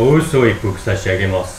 お嘘を一服差し上げます。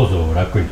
どうぞ楽に。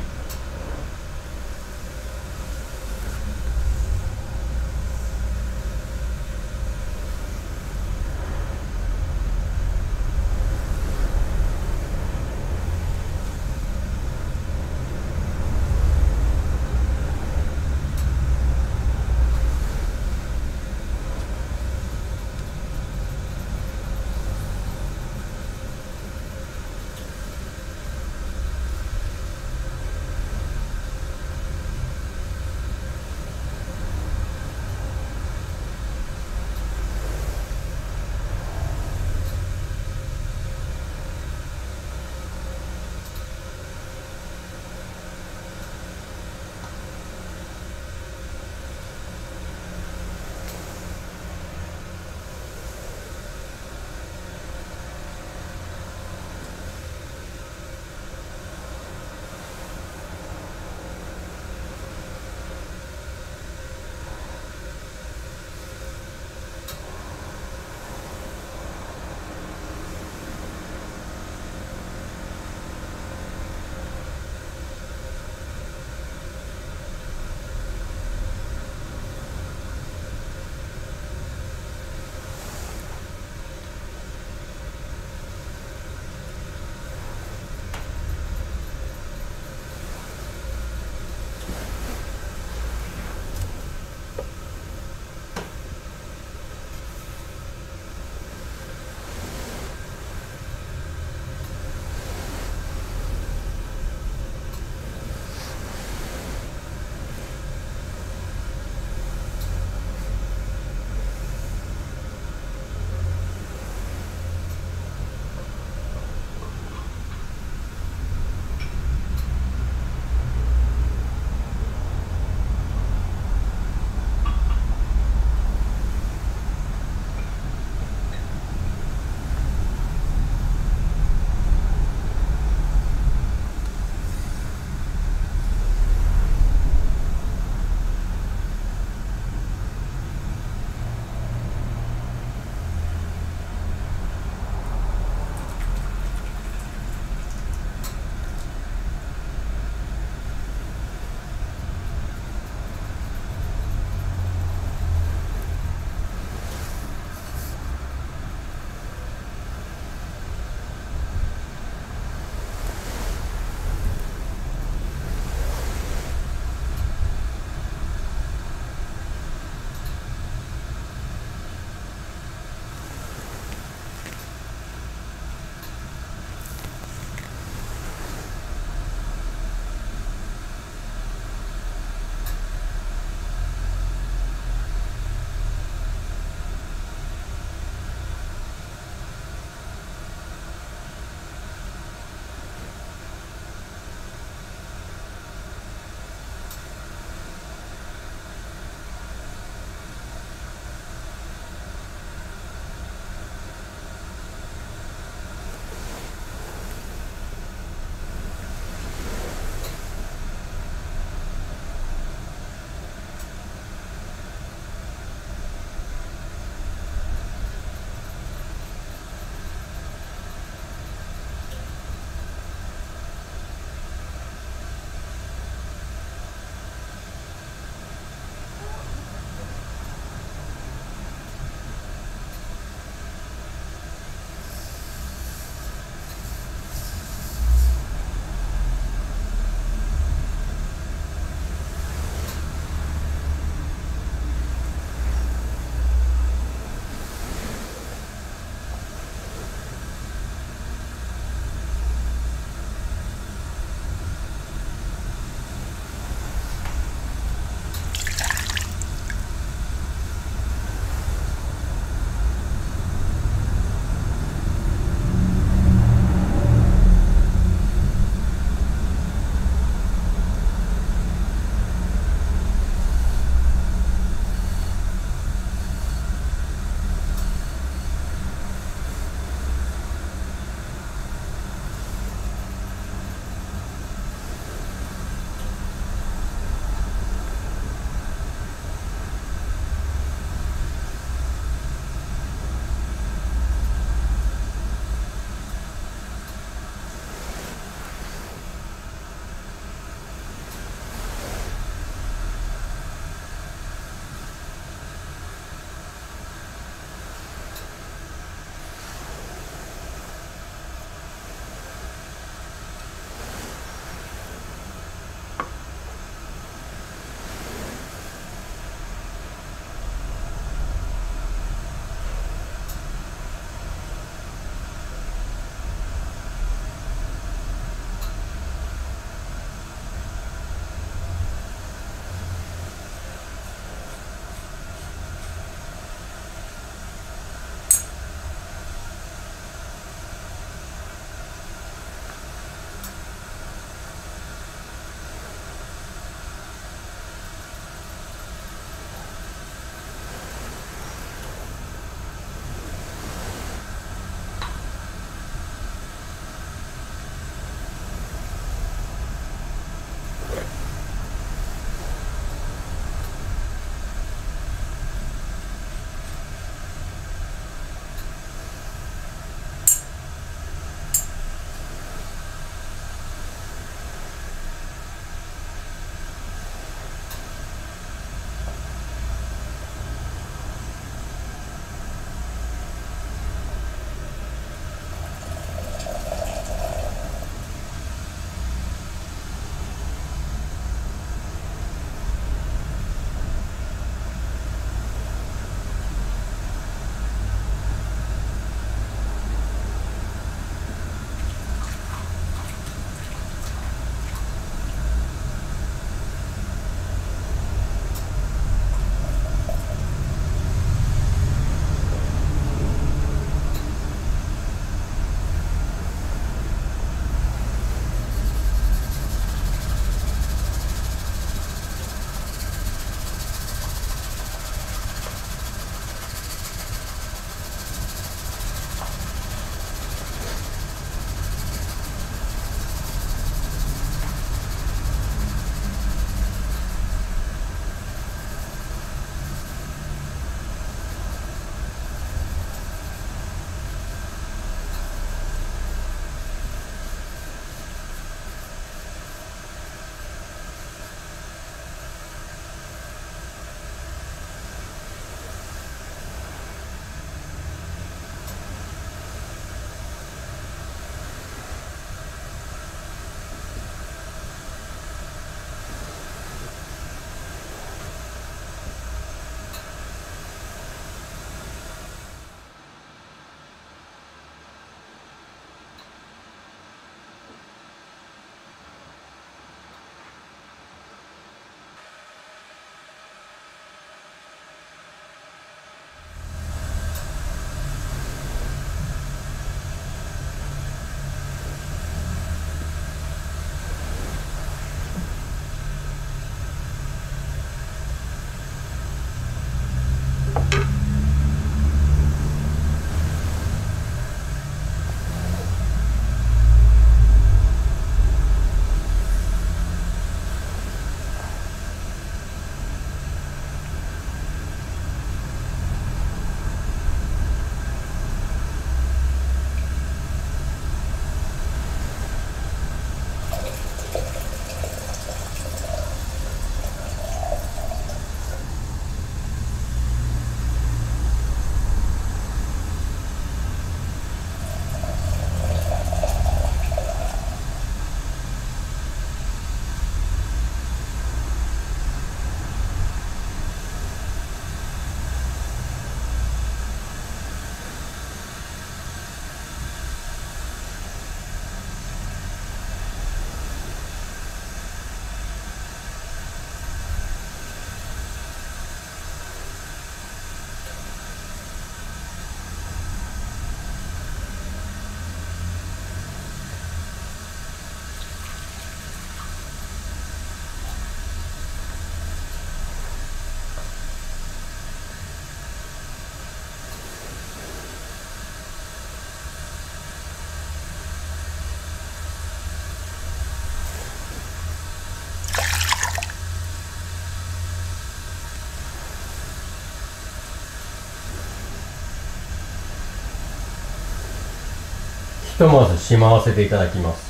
ひとまずしまわせていただきます。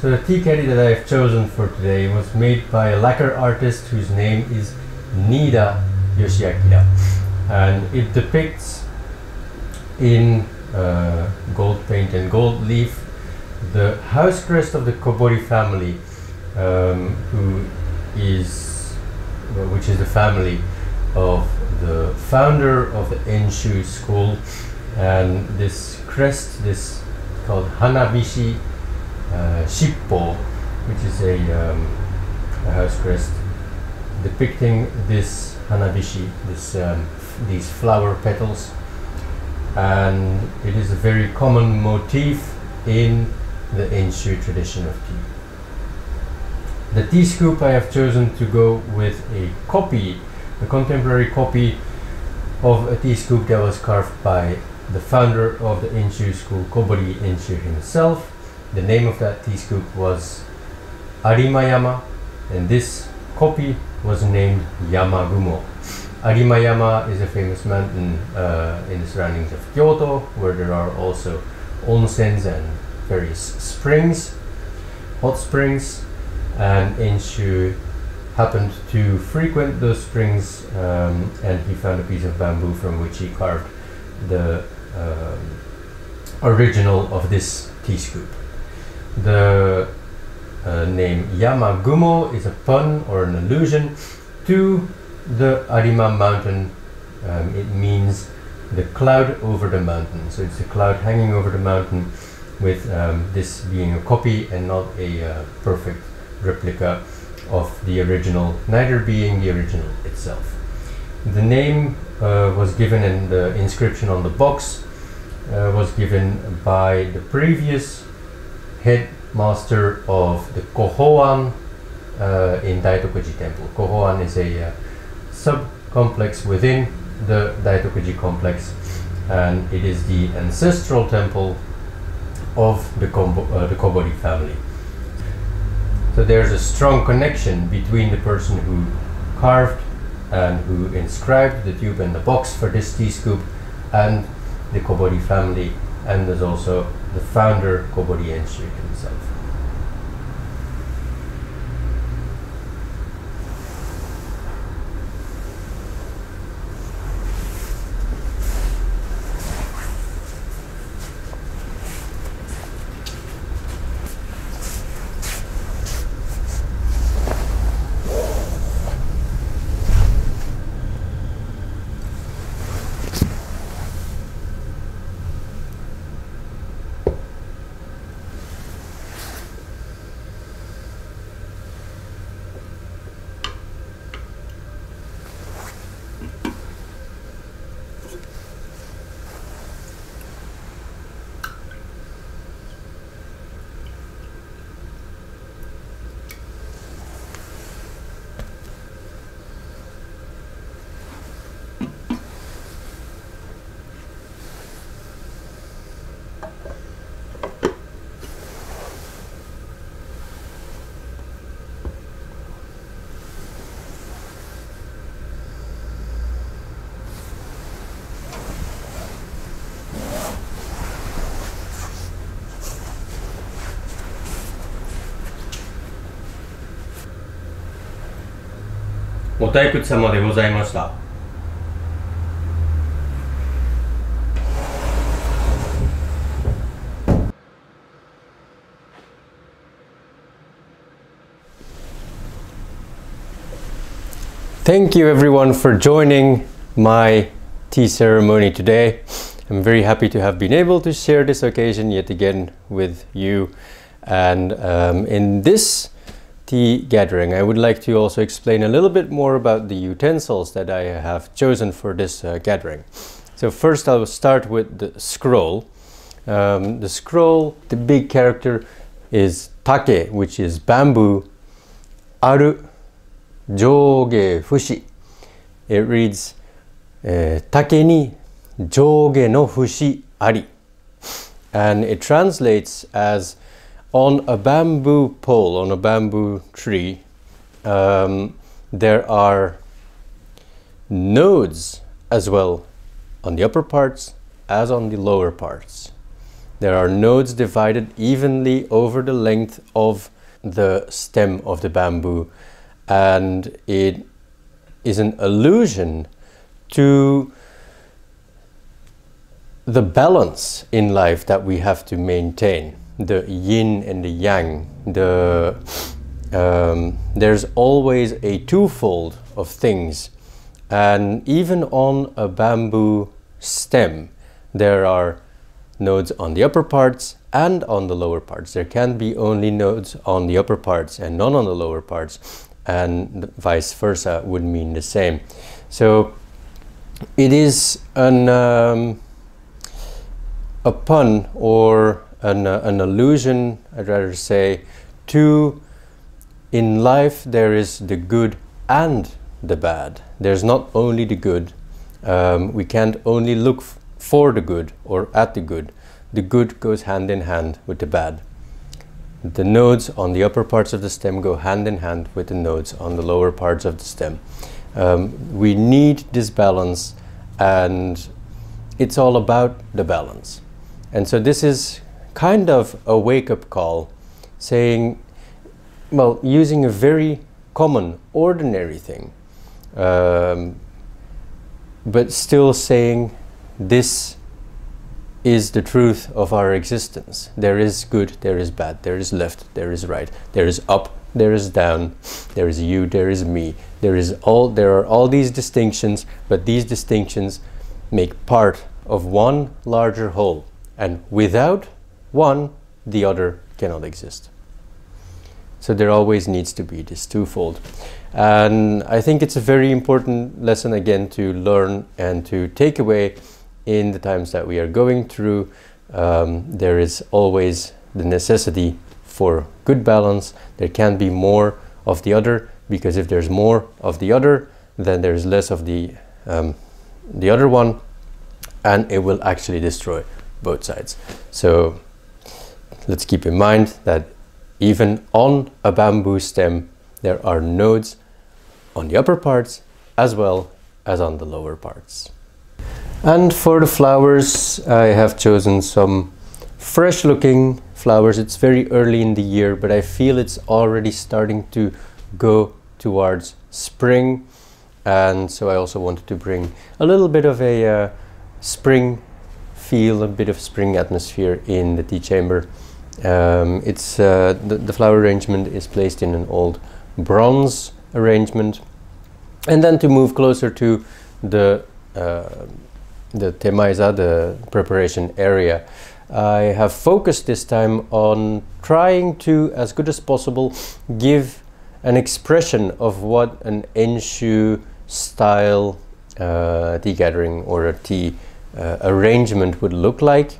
So the tea caddy that I have chosen for today was made by a lacquer artist whose name is Nida Yoshiakira. And it depicts in uh, gold paint and gold leaf the house crest of the Kobori family, um, who is, well, which is the family of the founder of the Enshu school. And this crest, this called Hanabishi uh, Shippo, which is a, um, a house crest depicting this hanabishi, this, um, these flower petals, and it is a very common motif in the Enshu tradition of tea. The tea scoop I have chosen to go with a copy, a contemporary copy of a tea scoop that was carved by the founder of the Enshu school, Kobori Enshu himself. The name of that tea scoop was Arimayama, and this copy was named Yamagumo. Arimayama is a famous mountain uh, in the surroundings of Kyoto, where there are also onsens and various springs, hot springs, and Enshu happened to frequent those springs, um, and he found a piece of bamboo from which he carved the um, original of this tea scoop. The uh, name Yamagumo is a pun or an allusion to the Arima mountain. Um, it means the cloud over the mountain. So it's a cloud hanging over the mountain, with um, this being a copy and not a uh, perfect replica of the original, neither being the original itself. The name uh, was given and the inscription on the box uh, was given by the previous headmaster of the Kohoan uh, in Daitokuji Temple. Kohoan is a uh, sub-complex within the Daitokuji complex and it is the ancestral temple of the, Kombo, uh, the Kobori family. So there's a strong connection between the person who carved and who inscribed the tube and the box for this tea scoop and the Kobori family and there's also the founder Kobori Enshu himself. お退屈様でございました Thank you everyone for joining my tea ceremony today. I'm very happy to have been able to share this occasion yet again with you. And um, in this tea gathering, I would like to also explain a little bit more about the utensils that I have chosen for this uh, gathering. So first I'll start with the scroll. Um, the scroll, the big character is take, which is bamboo, aru, joge fushi. It reads, eh, take ni joge no fushi ari. And it translates as on a bamboo pole, on a bamboo tree, um, there are nodes as well on the upper parts as on the lower parts. There are nodes divided evenly over the length of the stem of the bamboo and it is an allusion to the balance in life that we have to maintain the yin and the yang the um, there's always a twofold of things and even on a bamboo stem there are nodes on the upper parts and on the lower parts there can be only nodes on the upper parts and none on the lower parts and vice versa would mean the same. So it is an, um, a pun or an, uh, an allusion, I'd rather say, to in life there is the good and the bad. There's not only the good. Um, we can't only look for the good or at the good. The good goes hand in hand with the bad the nodes on the upper parts of the stem go hand in hand with the nodes on the lower parts of the stem. Um, we need this balance and it's all about the balance. And so this is kind of a wake-up call saying, well, using a very common, ordinary thing, um, but still saying this is the truth of our existence. There is good, there is bad, there is left, there is right, there is up, there is down, there is you, there is me. There is all there are all these distinctions, but these distinctions make part of one larger whole. And without one, the other cannot exist. So there always needs to be this twofold. And I think it's a very important lesson again to learn and to take away in the times that we are going through, um, there is always the necessity for good balance. There can be more of the other because if there's more of the other, then there's less of the um, the other one, and it will actually destroy both sides. So let's keep in mind that even on a bamboo stem, there are nodes on the upper parts as well as on the lower parts. And for the flowers, I have chosen some fresh looking flowers. It's very early in the year, but I feel it's already starting to go towards spring. And so I also wanted to bring a little bit of a uh, spring feel, a bit of spring atmosphere in the tea chamber. Um, it's uh, the, the flower arrangement is placed in an old bronze arrangement. And then to move closer to the uh, the Temaeza, the preparation area, I have focused this time on trying to, as good as possible, give an expression of what an Enshu style uh, tea gathering or a tea arrangement would look like.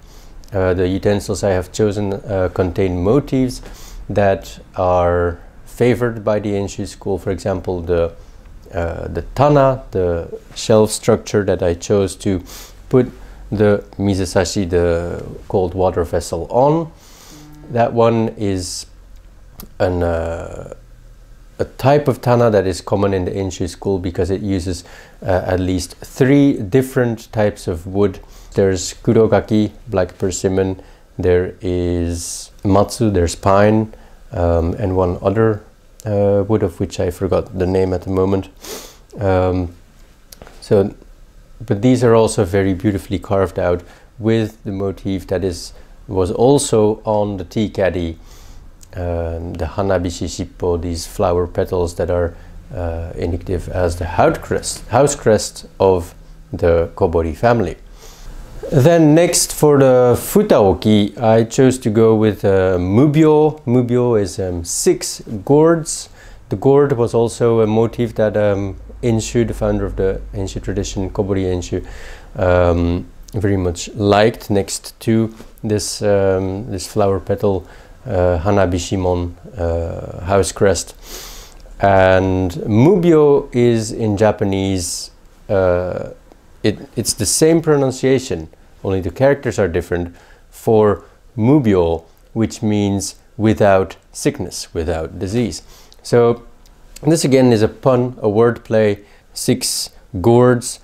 Uh, the utensils I have chosen uh, contain motifs that are favored by the Enshu school. For example, the uh, the tana, the shelf structure that I chose to put the mizusashi, the cold water vessel on. That one is an, uh, a type of tana that is common in the Enshu school because it uses uh, at least three different types of wood. There's kurogaki, black persimmon, there is matsu, there's pine, um, and one other uh, wood of which I forgot the name at the moment. Um, so, but these are also very beautifully carved out with the motif that is was also on the tea caddy, um, the hanabishi shippo, these flower petals that are uh, indicative as the house crest, house crest of the Kobori family. Then next for the futaoki, I chose to go with uh. Mubyo is um, six gourds. The gourd was also a motif that um, Enshu, the founder of the Enshu tradition, Kobori Enshu, um, very much liked next to this um, this flower petal uh, Hanabishimon uh, house crest. And Mubyo is in Japanese, uh, it, it's the same pronunciation, only the characters are different for Mubyo, which means without sickness, without disease. So this again is a pun, a word play, six gourds,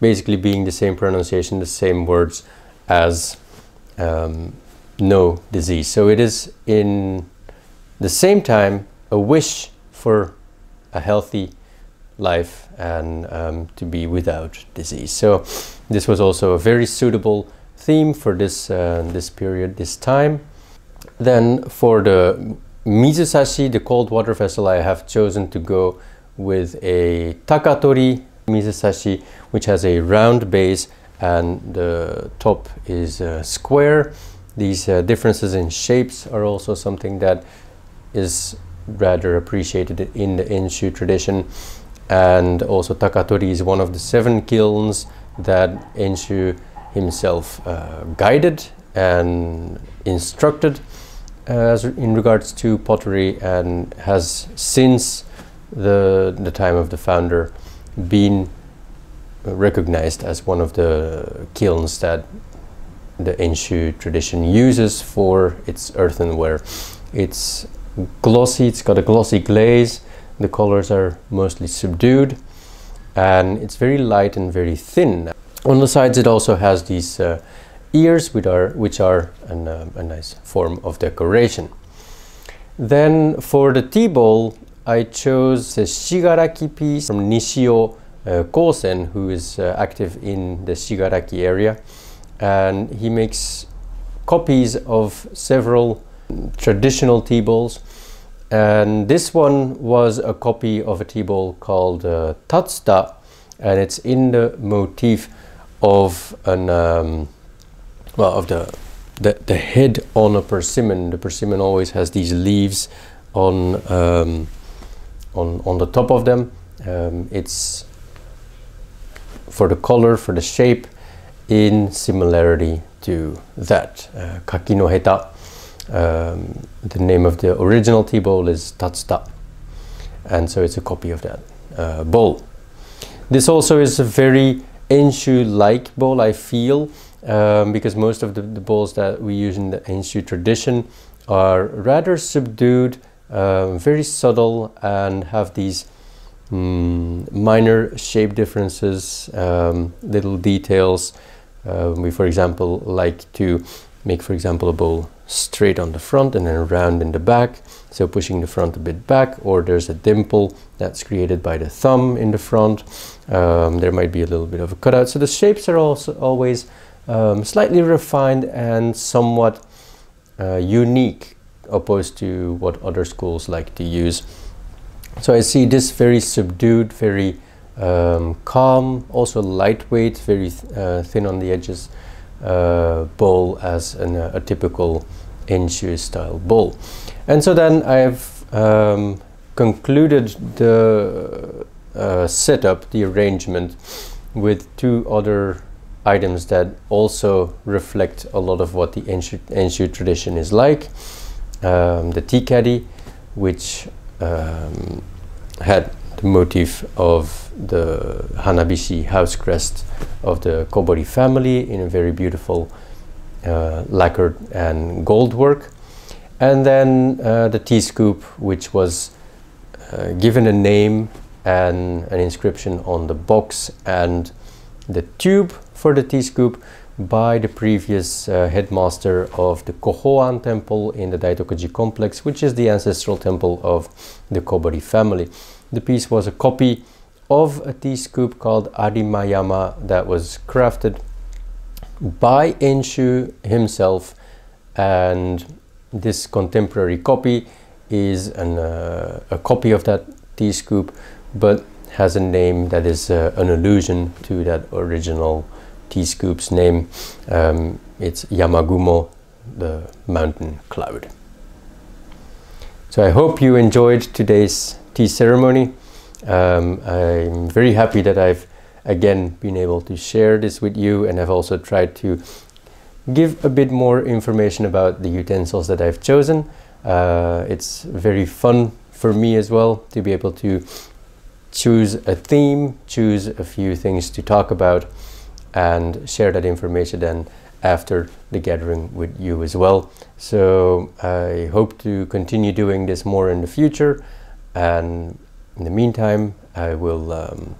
basically being the same pronunciation, the same words as um, no disease. So it is in the same time a wish for a healthy life and um, to be without disease. So this was also a very suitable theme for this uh, this period, this time. Then for the mizusashi, the cold water vessel, I have chosen to go with a takatori mizusashi, which has a round base and the top is uh, square. These uh, differences in shapes are also something that is rather appreciated in the Enshu tradition. And also Takatori is one of the seven kilns that Enshu himself uh, guided and instructed uh, in regards to pottery and has since the, the time of the founder been recognized as one of the kilns that the Enshu tradition uses for its earthenware. It's glossy, it's got a glossy glaze, the colors are mostly subdued, and it's very light and very thin. On the sides it also has these uh, ears which are, which are an, uh, a nice form of decoration. Then for the tea bowl I chose a shigaraki piece from Nishio uh, Kosen who is uh, active in the Shigaraki area and he makes copies of several traditional tea bowls and this one was a copy of a tea bowl called uh, and it's in the motif of an um, well of the, the the head on a persimmon. The persimmon always has these leaves on um, on on the top of them. Um, it's for the color for the shape in similarity to that. Uh, Kaki no Heta, um, the name of the original tea bowl is Tatsuta, and so it's a copy of that uh, bowl. This also is a very Enshu-like bowl, I feel, um, because most of the, the, bowls that we use in the Enshu tradition are rather subdued, um, very subtle, and have these mm, minor shape differences, um, little details uh, we, for example, like to make, for example, a bowl straight on the front and then round in the back. So pushing the front a bit back, or there's a dimple that's created by the thumb in the front. Um, there might be a little bit of a cutout. So the shapes are also always um, slightly refined and somewhat uh, unique opposed to what other schools like to use. So I see this very subdued, very um, calm, also lightweight, very th uh, thin on the edges uh, bowl as an, a typical Enshu style bowl. And so then I've um, concluded the uh, setup, the arrangement, with two other items that also reflect a lot of what the Enshu tradition is like. Um, the tea caddy, which um, had the motif of the Hanabishi house crest of the Kobori family in a very beautiful uh, lacquered and gold work. And then uh, the tea scoop, which was uh, given a name and an inscription on the box and the tube for the tea scoop by the previous uh, headmaster of the Kohoan temple in the Daitokuji complex, which is the ancestral temple of the Kobori family. The piece was a copy of a tea scoop called Arimayama that was crafted by Enshu himself and this contemporary copy is an, uh, a copy of that tea scoop but has a name that is uh, an allusion to that original tea scoop's name. Um, it's Yamagumo, the mountain cloud. So I hope you enjoyed today's tea ceremony. Um, I'm very happy that I've again been able to share this with you and I've also tried to give a bit more information about the utensils that I've chosen. Uh, it's very fun for me as well to be able to choose a theme, choose a few things to talk about and share that information then after the gathering with you as well. So I hope to continue doing this more in the future and in the meantime I will um,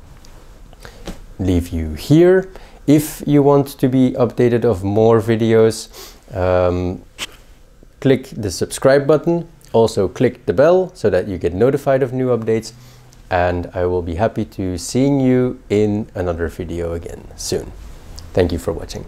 leave you here. If you want to be updated of more videos, um, click the subscribe button. Also click the bell so that you get notified of new updates. And I will be happy to seeing you in another video again soon. Thank you for watching.